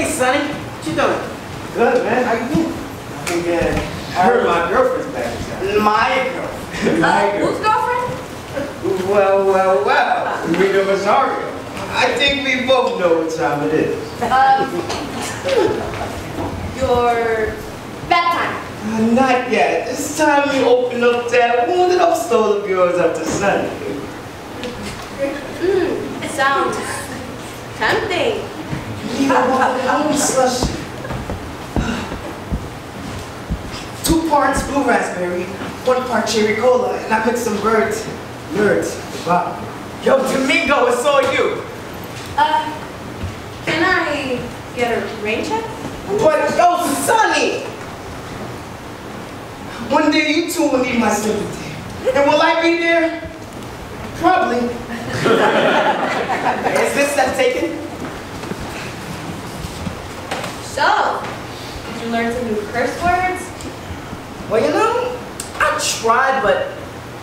Hey, Sonny, what you doing? Good, man. How you doing? I'm good. I heard my girlfriend's back in town. My girl. Uh, whose girlfriend? Well, well, well. We Rita Rosario. I think we both know what time it is. Uh, your bedtime. Uh, not yet. It's time we open up that wounded up soul of yours after Sunday. Mm, it sounds tempting. Slush. Two parts blue raspberry, one part cherry cola, and I put some birds. Nerds. Wow. Yo, Domingo, it's all you. Uh, can I get a rain check? But yo, Sonny! One day you two will need my sympathy. And will I be there? Probably. Is this stuff taken? So, did you learn some new curse words? Well, you know, I tried, but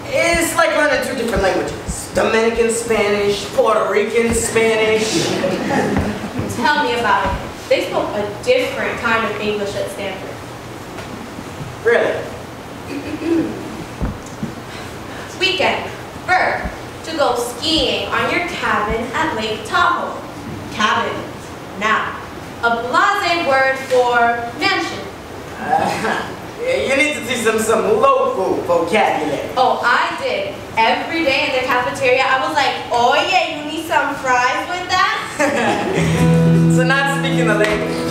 it's like learning two different languages. Dominican Spanish, Puerto Rican Spanish. Tell me about it. They spoke a different kind of English at Stanford. Really? Weekend. Verb. To go skiing on your cabin at Lake Tahoe. Cabin. Now. A blase word for mansion. Uh, you need to teach them some local vocabulary. Oh, I did. Every day in the cafeteria, I was like, oh yeah, you need some fries with that? so not speaking the language.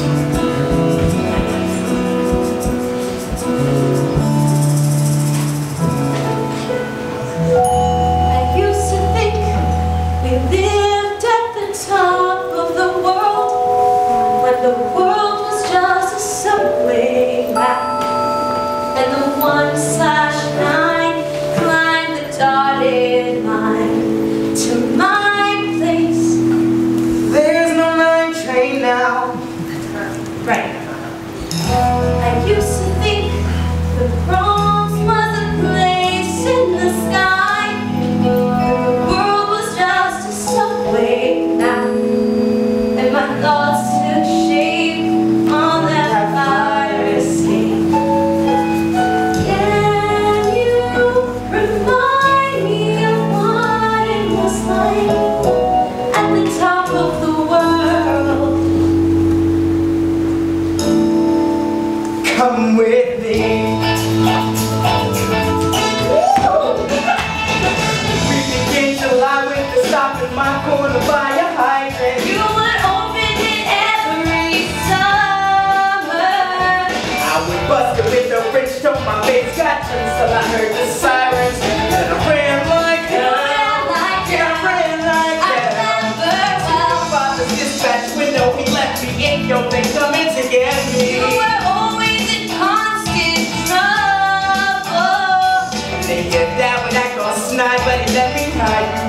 Right. In corner by a hydrant. You would open it every summer. I would bust it with a wrench till my face got till I heard the sirens. And I ran like hell. Yeah, I ran like hell. Father's dispatch window, he left me in your thing coming to get me. They get down when I go snide, but he let me hide